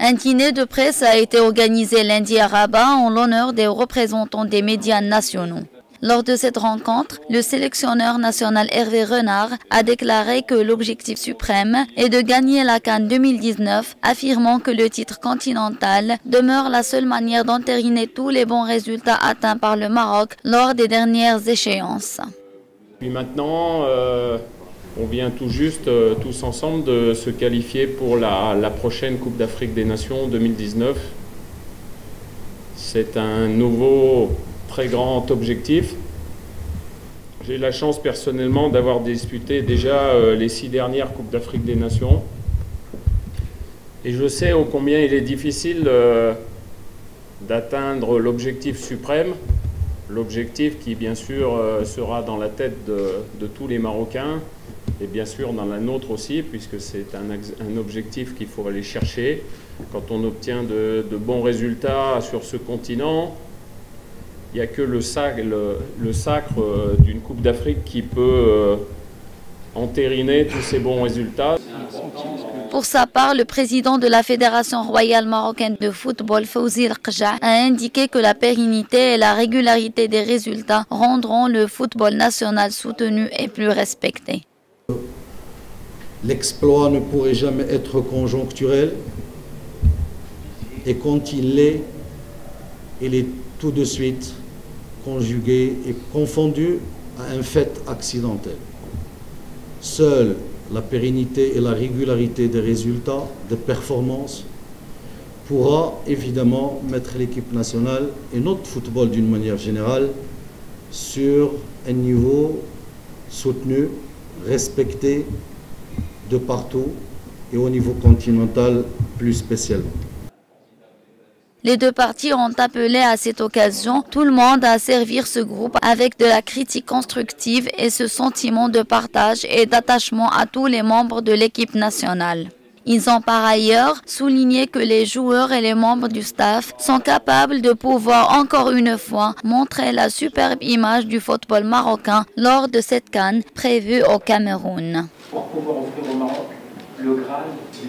Un dîner de presse a été organisé lundi à Rabat en l'honneur des représentants des médias nationaux. Lors de cette rencontre, le sélectionneur national Hervé Renard a déclaré que l'objectif suprême est de gagner la Cannes 2019, affirmant que le titre continental demeure la seule manière d'entériner tous les bons résultats atteints par le Maroc lors des dernières échéances. Puis maintenant, euh, on vient tout juste euh, tous ensemble de se qualifier pour la, prochaine Coupe d'Afrique des Nations 2019. C'est un nouveau très grand objectif. J'ai la chance personnellement d'avoir disputé déjà euh, les six dernières Coupes d'Afrique des Nations. Et je sais ô combien il est difficile euh, d'atteindre l'objectif suprême, l'objectif qui bien sûr sera dans la tête de, tous les Marocains et bien sûr dans la nôtre aussi, puisque c'est un, objectif qu'il faut aller chercher. Quand on obtient de bons résultats sur ce continent, il n'y a que le, sacre, le, sacre euh, d'une Coupe d'Afrique qui peut euh, entériner tous ces bons résultats. Pour sa part, le président de la Fédération royale marocaine de football, Fawzi Rqja, a indiqué que la pérennité et la régularité des résultats rendront le football national soutenu et plus respecté. L'exploit ne pourrait jamais être conjoncturel et quand il l'est, il est tout de suite conjugué et confondu à un fait accidentel. Seule la pérennité et la régularité des résultats, des performances, pourra évidemment mettre l'équipe nationale et notre football d'une manière générale sur un niveau soutenu, respecté de partout et au niveau continental plus spécialement. Les deux parties ont appelé à cette occasion tout le monde à servir ce groupe avec de la critique constructive et ce sentiment de partage et d'attachement à tous les membres de l'équipe nationale. Ils ont par ailleurs souligné que les joueurs et les membres du staff sont capables de pouvoir encore une fois montrer la superbe image du football marocain lors de cette canne prévue au Cameroun le Graal des